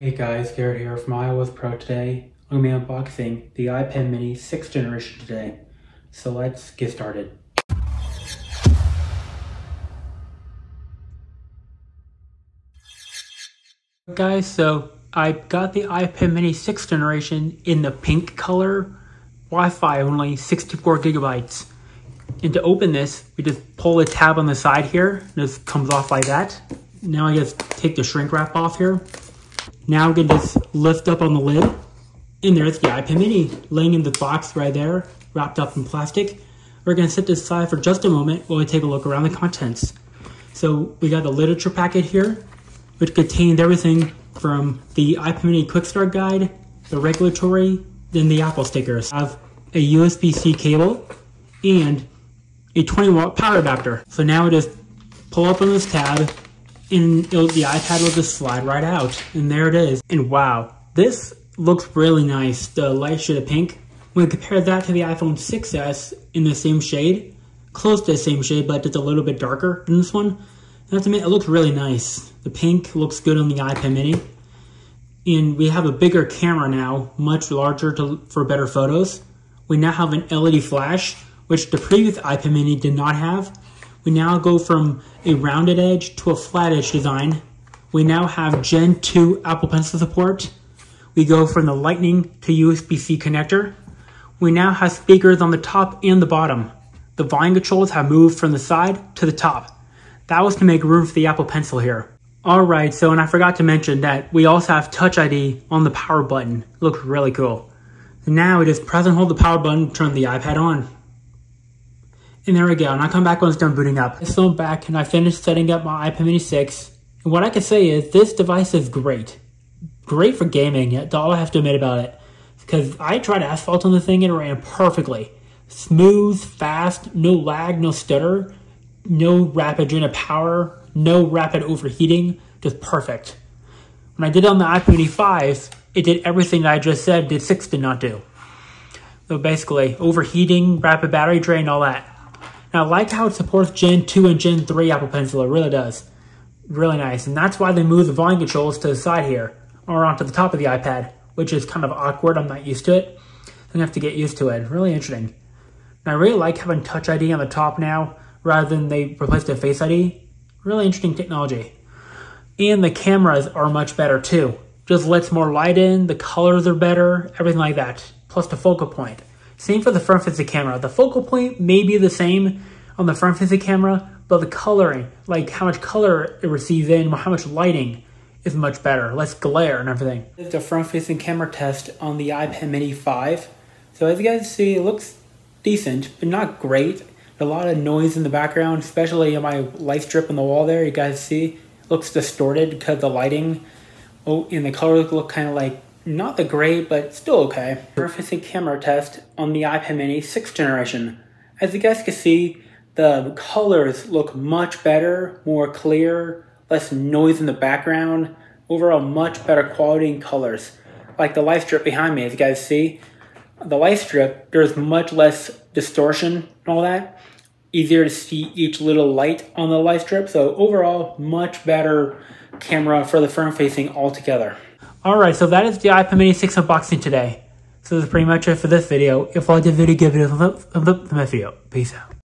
Hey guys, Garrett here from iOS Pro today. I'm going to be unboxing the iPad mini 6th generation today. So let's get started. Guys, so I got the iPad mini 6th generation in the pink color, Wi-Fi only 64 gigabytes. And to open this, we just pull the tab on the side here, this comes off like that. Now I just take the shrink wrap off here. Now we can just lift up on the lid, and there's the iPad mini laying in the box right there, wrapped up in plastic. We're gonna set this aside for just a moment while we take a look around the contents. So we got the literature packet here, which contained everything from the iPad mini quick start guide, the regulatory, then the Apple stickers. I have a USB-C cable and a 20 watt power adapter. So now we just pull up on this tab and the iPad will just slide right out. And there it is. And wow, this looks really nice. The light shade of pink. When we compare that to the iPhone 6s in the same shade, close to the same shade, but it's a little bit darker than this one. I have to admit, it looks really nice. The pink looks good on the iPad mini. And we have a bigger camera now, much larger to, for better photos. We now have an LED flash, which the previous iPad mini did not have. We now go from a rounded edge to a flat edge design. We now have Gen 2 Apple Pencil support. We go from the Lightning to USB-C connector. We now have speakers on the top and the bottom. The volume controls have moved from the side to the top. That was to make room for the Apple Pencil here. Alright, so and I forgot to mention that we also have Touch ID on the power button. Looks really cool. Now we just press and hold the power button to turn the iPad on. And there we go, and I come back when it's done booting up. So I'm back and I finished setting up my iPad mini 6. And what I can say is this device is great. Great for gaming, that's all I have to admit about it. Because I tried asphalt on the thing and it ran perfectly. Smooth, fast, no lag, no stutter, no rapid drain of power, no rapid overheating, just perfect. When I did it on the iPad mini 5, it did everything I just said did 6 did not do. So basically, overheating, rapid battery drain, all that. Now, I like how it supports Gen 2 and Gen 3 Apple Pencil. It really does. Really nice. And that's why they move the volume controls to the side here, or onto the top of the iPad, which is kind of awkward. I'm not used to it. I'm going to have to get used to it. Really interesting. And I really like having Touch ID on the top now, rather than they replaced the Face ID. Really interesting technology. And the cameras are much better too. Just lets more light in, the colors are better, everything like that. Plus the focal point. Same for the front facing camera. The focal point may be the same on the front facing camera, but the coloring, like how much color it receives in, how much lighting is much better, less glare and everything. A front facing camera test on the iPad mini 5. So as you guys see, it looks decent, but not great. A lot of noise in the background, especially on my light strip on the wall there. You guys see, looks distorted because the lighting oh, and the colors look kind of like not the great, but still okay. Surfacing camera test on the iPad mini 6th generation. As you guys can see, the colors look much better, more clear, less noise in the background, overall much better quality in colors. Like the light strip behind me, as you guys see, the light strip, there's much less distortion and all that. Easier to see each little light on the light strip, so overall, much better camera for the front facing altogether. Alright, so that is the iPad mini 6 unboxing today. So that's pretty much it for this video. If you liked the video, give it a thumbs up. Peace out.